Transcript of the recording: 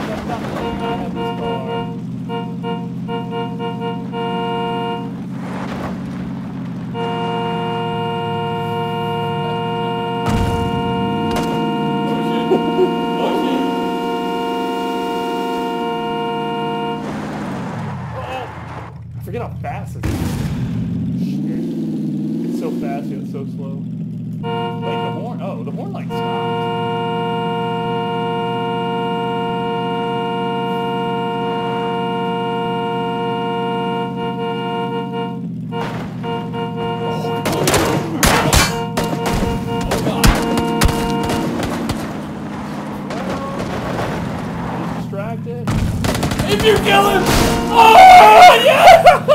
forget how fast it is. It's so fast so slow. The horn. Oh, the horn. If you kill him! Oh, yes!